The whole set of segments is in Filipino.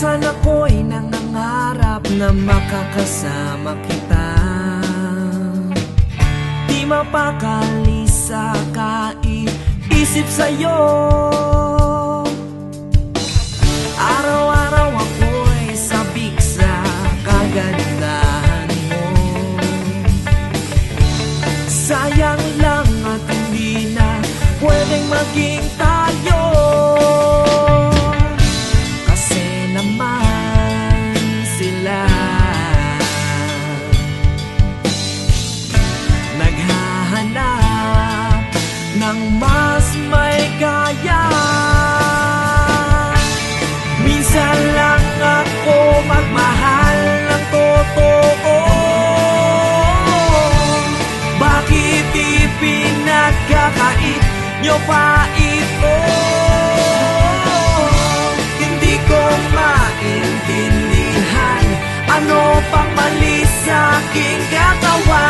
Minsan ako'y nangangarap na makakasama kita. Di mapakali sa kaisip sa'yo. Araw-araw ako'y sabik sa kagandahan mo. Sayang lang at hindi na pwedeng maging tayo nyo pa ito. Hindi ko maintindihan. Ano pang mali sa aking katawan?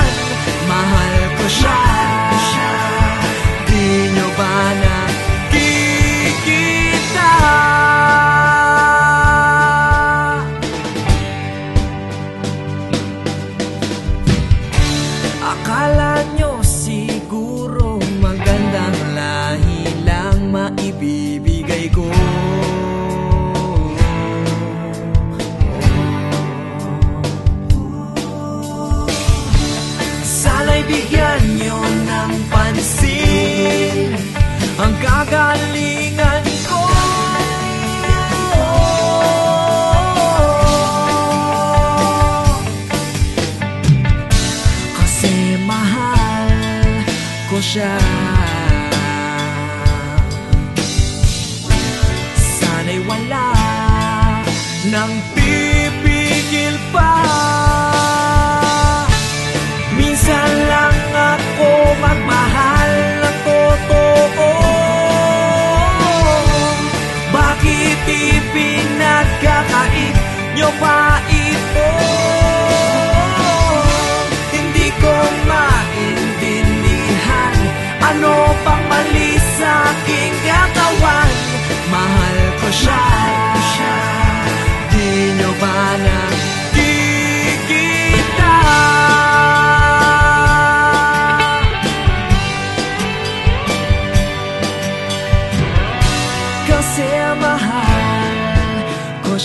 Nang pipigil pa.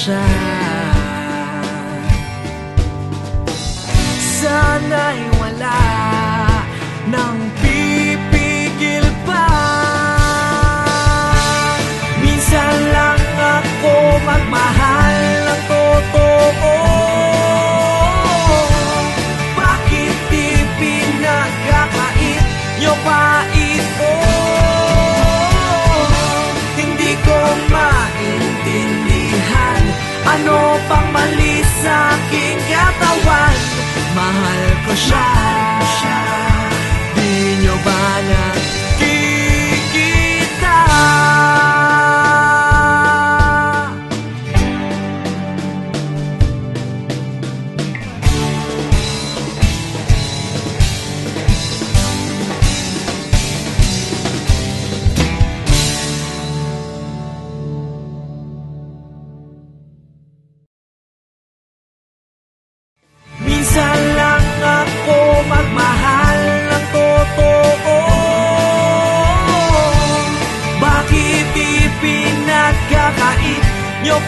siya. Sana'y wala nang shine, shine in your banana. you'll